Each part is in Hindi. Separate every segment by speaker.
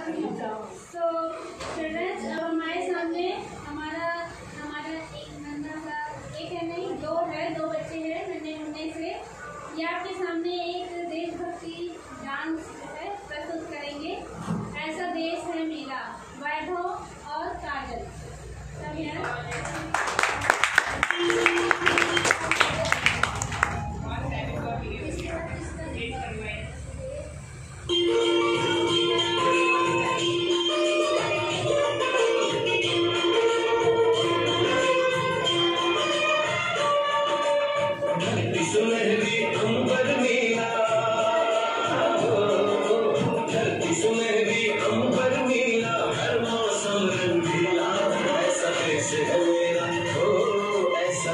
Speaker 1: तो चिल्ड्रंस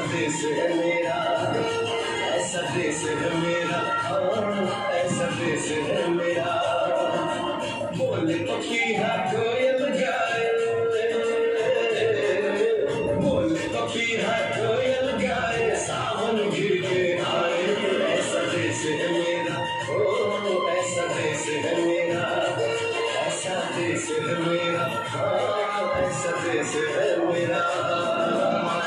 Speaker 1: देश है मेरा, ऐसा देश है मेरा, ऐसा देश है मेरा। बोल तो की है, हाँ, कोयल
Speaker 2: गाए बोल तो की है, हाँ, कोयल गाए सावन गिर के आए, ऐसा देश है मेरा, ओ, ऐसा देश है मेरा, ऐसा देश है मेरा हाँ, ऐसा देश है मेरा।